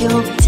your